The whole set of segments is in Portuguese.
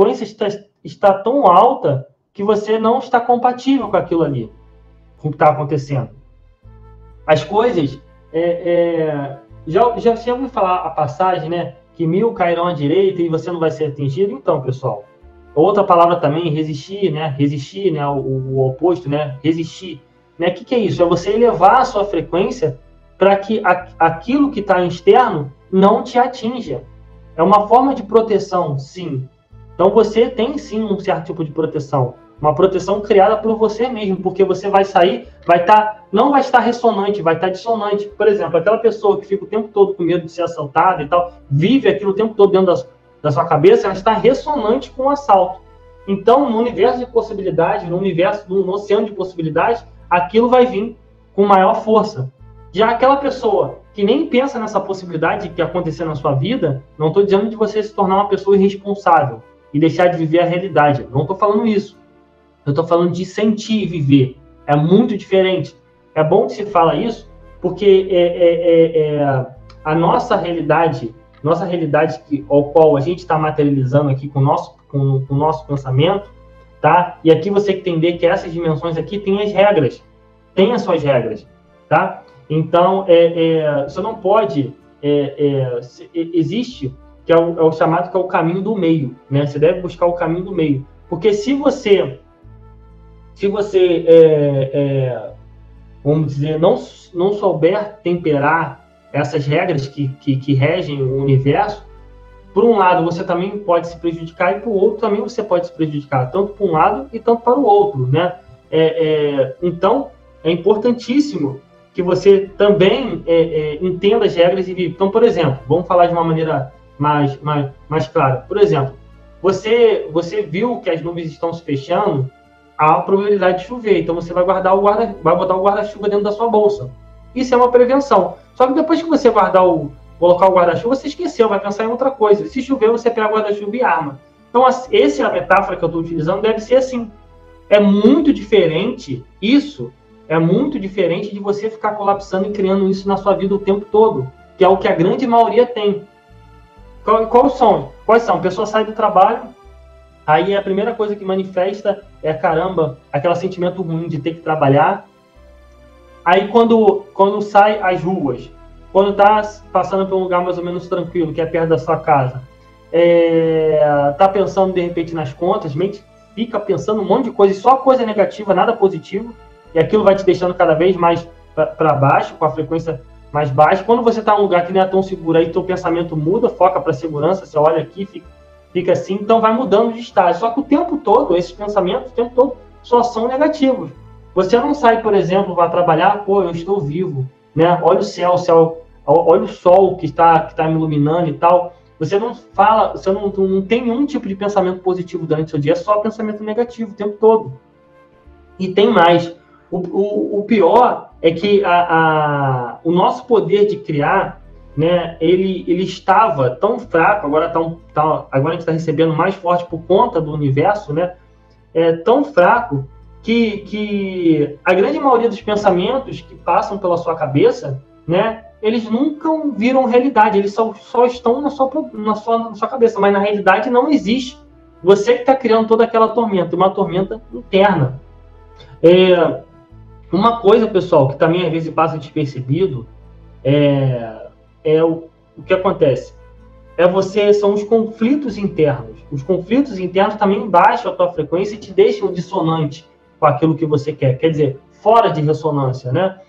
frequência está, está tão alta que você não está compatível com aquilo ali, com o que está acontecendo. As coisas. É, é, já, já, já ouviu falar a passagem, né? Que mil cairão à direita e você não vai ser atingido? Então, pessoal. Outra palavra também, resistir, né? Resistir, né? O, o oposto, né? Resistir. Né? Que, que é isso? É você elevar a sua frequência para que a, aquilo que está externo não te atinja. É uma forma de proteção, sim. Então você tem sim um certo tipo de proteção, uma proteção criada por você mesmo, porque você vai sair, vai estar, tá, não vai estar ressonante, vai estar dissonante. Por exemplo, aquela pessoa que fica o tempo todo com medo de ser assaltada e tal, vive aquilo o tempo todo dentro da, da sua cabeça, ela está ressonante com o assalto. Então, no universo de possibilidades, no universo, no oceano de possibilidades, aquilo vai vir com maior força. Já aquela pessoa que nem pensa nessa possibilidade que acontecer na sua vida, não estou dizendo de você se tornar uma pessoa irresponsável e deixar de viver a realidade. Não estou falando isso. Eu estou falando de sentir e viver. É muito diferente. É bom que se fala isso, porque é, é, é, é a nossa realidade, nossa realidade que, ao qual a gente está materializando aqui com o nosso, com, com o nosso pensamento, tá? E aqui você entender que essas dimensões aqui têm as regras, tem as suas regras, tá? Então, é, é, você não pode, é, é existe que é o, é o, chamado que é o caminho do meio, né? Você deve buscar o caminho do meio, porque se você, se você, é, é, vamos dizer, não, não souber temperar essas regras que, que, que regem o universo, por um lado você também pode se prejudicar e por outro também você pode se prejudicar, tanto para um lado e tanto para o outro, né? É, é, então é importantíssimo que você também é, entenda as regras e vive. Então, por exemplo, vamos falar de uma maneira mais, mais, mais clara. Por exemplo, você você viu que as nuvens estão se fechando, há probabilidade de chover. Então você vai guardar o guarda, vai botar o guarda-chuva dentro da sua bolsa. Isso é uma prevenção. Só que depois que você guardar o colocar o guarda-chuva, você esqueceu, vai pensar em outra coisa. Se chover, você pega o guarda-chuva e arma. Então, essa é a metáfora que eu estou utilizando, deve ser assim. É muito diferente isso, é muito diferente de você ficar colapsando e criando isso na sua vida o tempo todo, que é o que a grande maioria tem. Qual, quais são? Quais são? A pessoa sai do trabalho, aí a primeira coisa que manifesta é, caramba, aquele sentimento ruim de ter que trabalhar. Aí quando, quando sai às ruas, quando está passando por um lugar mais ou menos tranquilo, que é perto da sua casa, é, tá pensando de repente nas contas, mente fica pensando um monte de coisa, só coisa negativa, nada positivo, e aquilo vai te deixando cada vez mais para baixo, com a frequência mais baixa. Quando você está em um lugar que não é tão seguro, aí teu pensamento muda, foca para segurança, você olha aqui, fica, fica assim, então vai mudando de estágio. Só que o tempo todo, esses pensamentos, o tempo todo, só são negativos. Você não sai, por exemplo, vai trabalhar, pô, eu estou vivo, né? Olha o céu, o céu, olha o sol que está que está me iluminando e tal. Você não fala, você não, não tem nenhum tipo de pensamento positivo durante o seu dia, é só pensamento negativo o tempo todo. E tem mais. O, o, o pior é que a, a, o nosso poder de criar, né, ele, ele estava tão fraco, agora, tá, tá agora a gente está recebendo mais forte por conta do universo, né, é tão fraco que, que a grande maioria dos pensamentos que passam pela sua cabeça, né, eles nunca viram realidade, eles só, só estão na sua, na, sua, na sua cabeça, mas na realidade não existe. Você que está criando toda aquela tormenta, uma tormenta interna. É, uma coisa, pessoal, que também às vezes passa despercebido é, é o, o que acontece. É você, são os conflitos internos. Os conflitos internos também baixam a tua frequência e te deixam dissonante com aquilo que você quer. Quer dizer, fora de ressonância, né?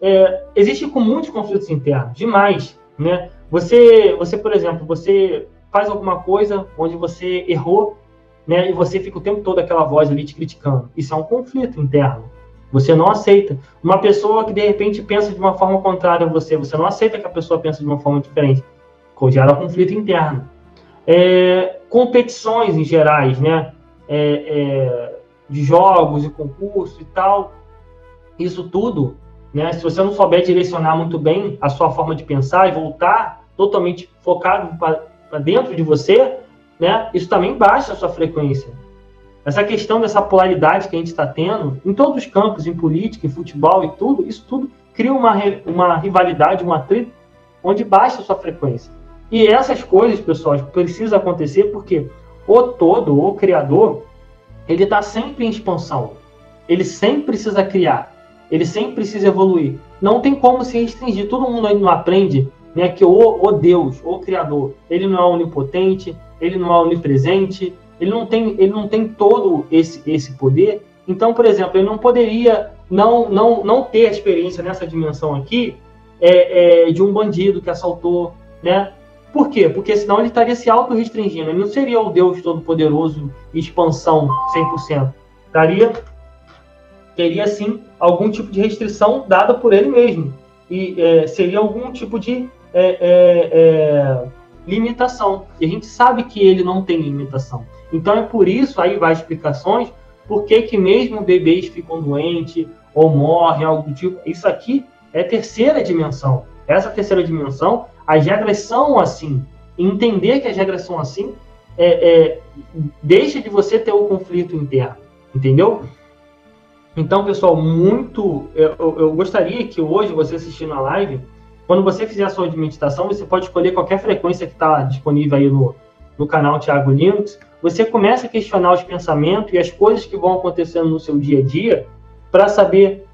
É, existe com muitos conflitos internos, demais, né? Você, você, por exemplo, você faz alguma coisa onde você errou, né? E você fica o tempo todo aquela voz ali te criticando. Isso é um conflito interno. Você não aceita. Uma pessoa que de repente pensa de uma forma contrária a você, você não aceita que a pessoa pense de uma forma diferente. Gera conflito interno. É, competições em gerais, né? É, é, de jogos e concursos e tal. Isso tudo, né? Se você não souber direcionar muito bem a sua forma de pensar e voltar totalmente focado para dentro de você, né? Isso também baixa a sua frequência. Essa questão dessa polaridade que a gente está tendo, em todos os campos, em política, em futebol e tudo, isso tudo cria uma, uma rivalidade, um atrito, onde baixa a sua frequência. E essas coisas, pessoal, precisam acontecer porque o todo, o criador, ele está sempre em expansão. Ele sempre precisa criar. Ele sempre precisa evoluir. Não tem como se restringir. Todo mundo ainda não aprende né, que o, o Deus, o Criador, ele não é onipotente, ele não é onipresente, ele não tem, ele não tem todo esse, esse poder. Então, por exemplo, ele não poderia não, não, não ter experiência nessa dimensão aqui é, é, de um bandido que assaltou, né? Por quê? Porque senão ele estaria se auto-restringindo. Ele não seria o Deus Todo-Poderoso, expansão 100%. Estaria, teria, sim, algum tipo de restrição dada por ele mesmo. E é, seria algum tipo de é, é, é, limitação. E a gente sabe que ele não tem limitação. Então é por isso, aí vai explicações, por que, que mesmo bebês ficam doentes ou morrem, algo do tipo. Isso aqui é terceira dimensão. Essa terceira dimensão, as regras são assim. Entender que as regras são assim é, é, deixa de você ter o conflito interno, entendeu? Então, pessoal, muito. Eu, eu, gostaria que hoje, você assistindo a live, quando você fizer a sua meditação, você pode escolher qualquer frequência que está disponível aí no, no canal Thiago Linux. Você começa a questionar os pensamentos e as coisas que vão acontecendo no seu dia a dia para saber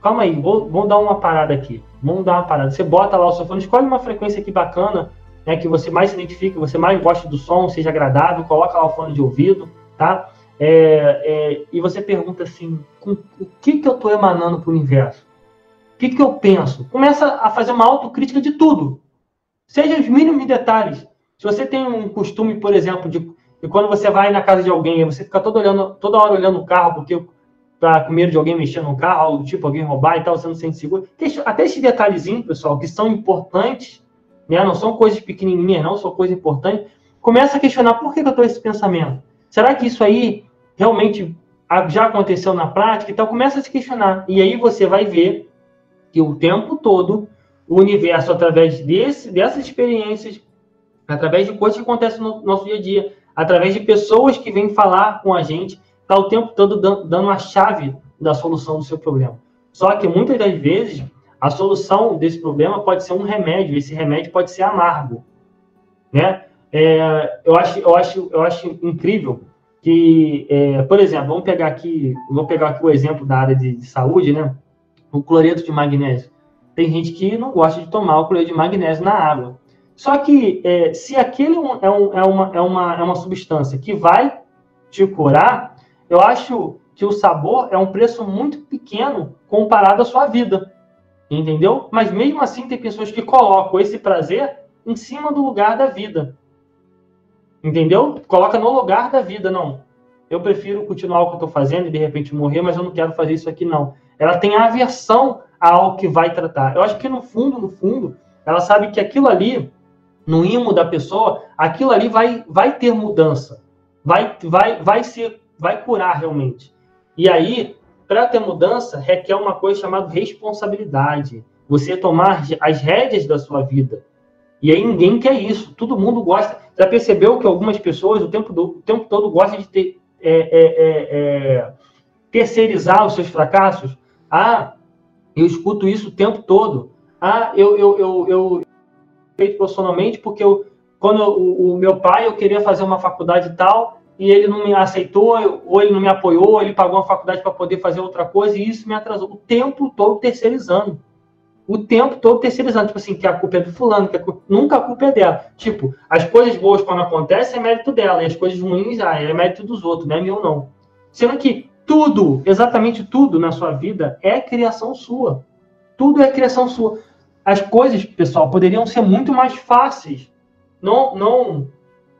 calma aí, vou, dar uma parada aqui. Vamos dar uma parada. Você bota lá o seu fone, escolhe uma frequência aqui bacana, né, que você mais se identifica, você mais gosta do som, seja agradável, coloca lá o fone de ouvido, tá? É, é, e você pergunta assim, com, o que que eu estou emanando para o universo? O que que eu penso? Começa a fazer uma autocrítica de tudo. Seja os mínimos detalhes. Se você tem um costume, por exemplo, de, de quando você vai na casa de alguém, você fica todo olhando, toda hora olhando o carro, porque para com medo de alguém mexer no carro, do tipo, alguém roubar e tal, você não se sente seguro. Até esses detalhezinhos, pessoal, que são importantes, né? não são coisas pequenininhas, não, são coisas importantes. Começa a questionar por que, que eu estou esse pensamento. Será que isso aí realmente já aconteceu na prática? Então, começa a se questionar. E aí você vai ver que o tempo todo, o universo, através desse, dessas experiências, através de coisas que acontecem no nosso dia a dia, através de pessoas que vêm falar com a gente, está o tempo todo dando a chave da solução do seu problema. Só que muitas das vezes a solução desse problema pode ser um remédio. Esse remédio pode ser amargo, né? É, eu acho, eu acho, eu acho incrível que, é, por exemplo, vamos pegar aqui, vou pegar aqui o exemplo da área de, de saúde, né? O cloreto de magnésio. Tem gente que não gosta de tomar o cloreto de magnésio na água. Só que é, se aquele é, um, é, uma, é, uma, é uma substância que vai te curar, eu acho que o sabor é um preço muito pequeno comparado à sua vida. Entendeu? Mas mesmo assim tem pessoas que colocam esse prazer em cima do lugar da vida. Entendeu? Coloca no lugar da vida, não. Eu prefiro continuar o que eu estou fazendo e de repente morrer, mas eu não quero fazer isso aqui, não. Ela tem aversão ao que vai tratar. Eu acho que no fundo, no fundo, ela sabe que aquilo ali, no imo da pessoa, aquilo ali vai, vai ter mudança. Vai, vai, vai ser vai curar realmente. E aí, para ter mudança, requer uma coisa chamada responsabilidade. Você tomar as rédeas da sua vida. E aí ninguém quer isso. Todo mundo gosta. Já percebeu que algumas pessoas o tempo, do, o tempo todo gostam de ter, é, é, é, é, terceirizar os seus fracassos? Ah, eu escuto isso o tempo todo. Ah, eu, eu, eu, eu feito profissionalmente porque eu, quando o, o meu pai eu queria fazer uma faculdade tal e ele não me aceitou, ou ele não me apoiou, ou ele pagou uma faculdade para poder fazer outra coisa, e isso me atrasou o tempo todo terceirizando. O tempo todo terceirizando. Tipo assim, que a culpa é do fulano, que a culpa... nunca a culpa é dela. Tipo, as coisas boas quando acontecem é mérito dela, e as coisas ruins ah, é mérito dos outros, não é meu não. Sendo que tudo, exatamente tudo na sua vida é criação sua. Tudo é criação sua. As coisas, pessoal, poderiam ser muito mais fáceis. Não, não,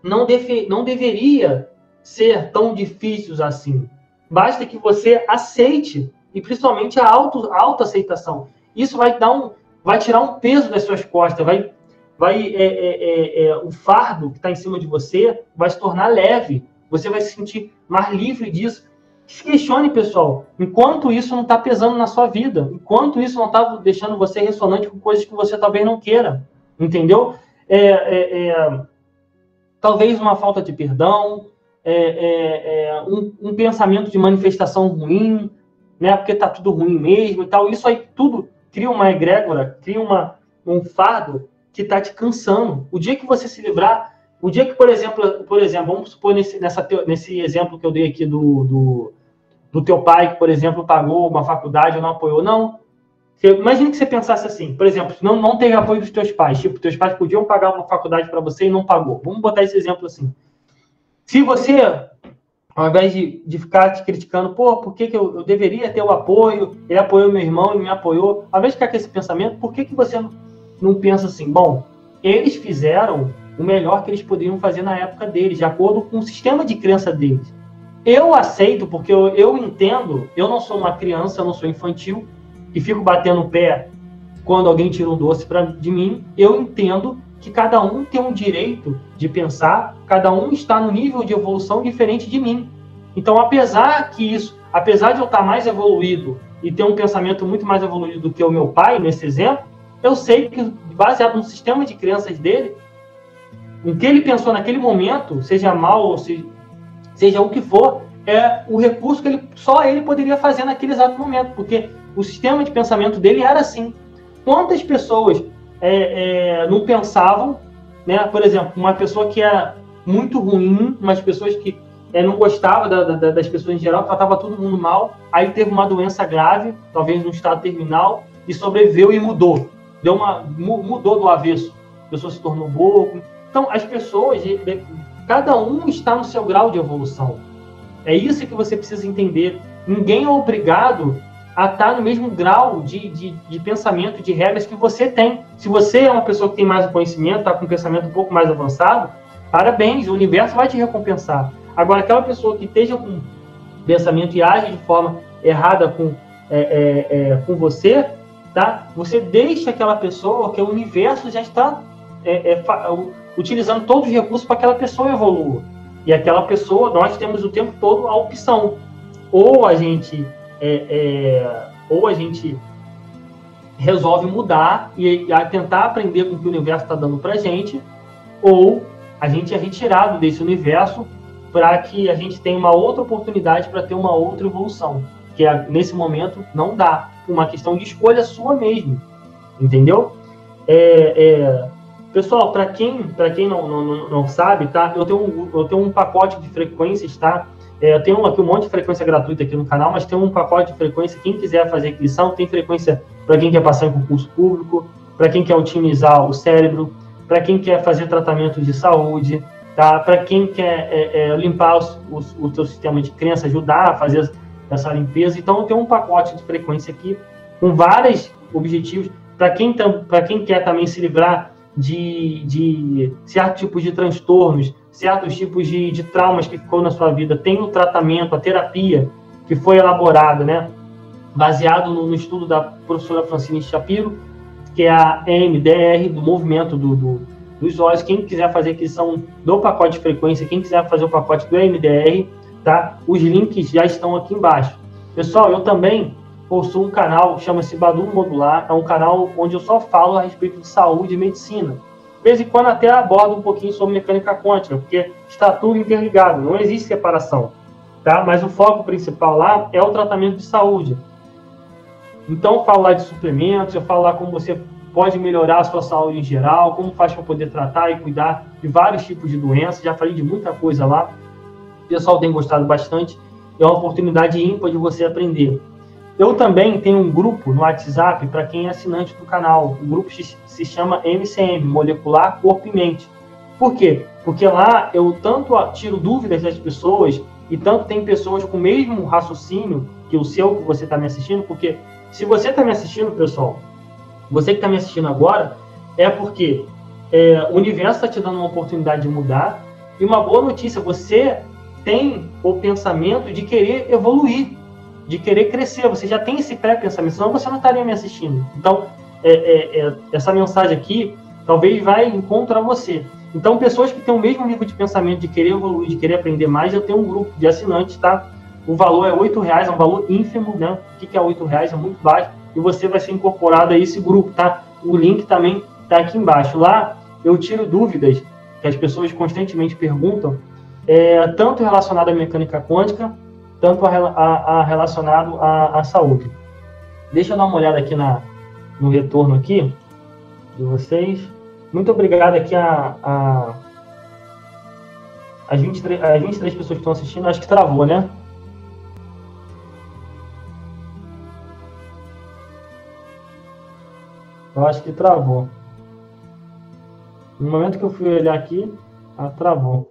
não, deve, não deveria ser tão difíceis assim. Basta que você aceite e principalmente a auto, autoaceitação. Isso vai dar um, vai tirar um peso das suas costas, vai, vai é, é, é, é o fardo que está em cima de você vai se tornar leve. Você vai se sentir mais livre disso. Se questione, pessoal, enquanto isso não está pesando na sua vida, enquanto isso não está deixando você ressonante com coisas que você talvez não queira, entendeu? É, é, é talvez uma falta de perdão, é, é, é, um, um, pensamento de manifestação ruim, né? Porque tá tudo ruim mesmo e tal. Isso aí tudo cria uma egrégora, cria uma, um fardo que tá te cansando. O dia que você se livrar O dia que, por exemplo, por exemplo, vamos supor nesse, nessa, nesse exemplo que eu dei aqui do, do, do teu pai, que, por exemplo, pagou uma faculdade ou não apoiou. Não. Imagina que você pensasse assim, por exemplo, não, não teve apoio dos teus pais. Tipo, teus pais podiam pagar uma faculdade para você e não pagou. Vamos botar esse exemplo assim. Se você, ao invés de, de ficar te criticando, pô, por que, que eu, eu deveria ter o apoio? Ele apoiou meu irmão, ele me apoiou. Ao invés de ficar com esse pensamento, por que, que você não, não pensa assim, bom, eles fizeram o melhor que eles poderiam fazer na época deles, de acordo com o sistema de crença deles. Eu aceito, porque eu, eu entendo, eu não sou uma criança, eu não sou infantil, e fico batendo o pé quando alguém tira um doce pra, de mim. Eu entendo que cada um tem um direito de pensar, cada um está no nível de evolução diferente de mim. Então, apesar que isso, apesar de eu estar mais evoluído e ter um pensamento muito mais evoluído do que o meu pai, nesse exemplo, eu sei que, baseado no sistema de crenças dele, o que ele pensou naquele momento, seja mal ou seja, seja o que for, é o recurso que ele, só ele poderia fazer naquele exato momento, porque o sistema de pensamento dele era assim. Quantas pessoas é, é, não pensavam, né? Por exemplo, uma pessoa que era muito ruim, umas pessoas que é, não gostava da, da, das pessoas em geral, tratava todo mundo mal, aí teve uma doença grave, talvez no estado terminal, e sobreviveu e mudou. Deu uma, mudou do avesso. A pessoa se tornou bobo, então, as pessoas, cada um está no seu grau de evolução. É isso que você precisa entender. Ninguém é obrigado a estar no mesmo grau de, de, de pensamento, de regras que você tem. Se você é uma pessoa que tem mais conhecimento, está com um pensamento um pouco mais avançado, parabéns, o universo vai te recompensar. Agora, aquela pessoa que esteja com pensamento e age de forma errada com, é, é, é, com você, tá? Você deixa aquela pessoa que o universo já está é, é, utilizando todos os recursos para que aquela pessoa evolua. E aquela pessoa, nós temos o tempo todo a opção. Ou a gente é, é, ou a gente resolve mudar e, e tentar aprender com o que o universo está dando para a gente, ou a gente é retirado desse universo para que a gente tenha uma outra oportunidade para ter uma outra evolução. Que é, nesse momento não dá. Uma questão de escolha sua mesmo. Entendeu? É, é, Pessoal, para quem, pra quem não, não, não sabe, tá? Eu tenho, eu tenho um pacote de frequências, tá? É, eu tenho aqui um monte de frequência gratuita aqui no canal, mas tem um pacote de frequência. Quem quiser fazer aquisição, tem frequência para quem quer passar em concurso público, para quem quer otimizar o cérebro, para quem quer fazer tratamento de saúde, tá? Para quem quer é, é, limpar os, os, o seu sistema de crença, ajudar a fazer essa limpeza. Então, eu tenho um pacote de frequência aqui com vários objetivos. Para quem, quem quer também se livrar de, de certos tipos de transtornos, certos tipos de, de traumas que ficou na sua vida, tem o tratamento, a terapia que foi elaborada, né, baseado no, no estudo da professora Francine Shapiro, que é a EMDR, do movimento do, do, dos olhos. Quem quiser fazer aquisição do pacote de frequência, quem quiser fazer o pacote do EMDR, tá? Os links já estão aqui embaixo. Pessoal, eu também possuo um canal, chama-se Badu Modular, é um canal onde eu só falo a respeito de saúde e medicina. De vez em quando até abordo um pouquinho sobre mecânica quântica, porque está tudo interligado, não existe separação. Tá? Mas o foco principal lá é o tratamento de saúde. Então eu falo lá de suplementos, eu falo lá como você pode melhorar a sua saúde em geral, como faz para poder tratar e cuidar de vários tipos de doenças. Já falei de muita coisa lá. O pessoal tem gostado bastante. É uma oportunidade ímpar de você aprender. Eu também tenho um grupo no WhatsApp para quem é assinante do canal. O grupo se chama MCM, Molecular Corpo e Mente. Por quê? Porque lá eu tanto tiro dúvidas das pessoas e tanto tem pessoas com o mesmo raciocínio que o seu que você está me assistindo, porque se você está me assistindo, pessoal, você que está me assistindo agora, é porque é, o universo está te dando uma oportunidade de mudar e uma boa notícia, você tem o pensamento de querer evoluir de querer crescer. Você já tem esse pré-pensamento, senão você não estaria me assistindo. Então, é, é, é, essa mensagem aqui talvez vai encontrar você. Então, pessoas que têm o mesmo nível de pensamento, de querer evoluir, de querer aprender mais, eu tenho um grupo de assinantes, tá? O valor é R$ reais, é um valor ínfimo, né? O que é R$ reais? É muito baixo. E você vai ser incorporado a esse grupo, tá? O link também tá aqui embaixo. Lá eu tiro dúvidas que as pessoas constantemente perguntam, é, tanto relacionado à mecânica quântica, tanto a, a, a relacionado à, à, saúde. Deixa eu dar uma olhada aqui na, no retorno aqui de vocês. Muito obrigado aqui a, a As 23, as 23 pessoas que estão assistindo, acho que travou, né? Eu acho que travou. No momento que eu fui olhar aqui, ela travou.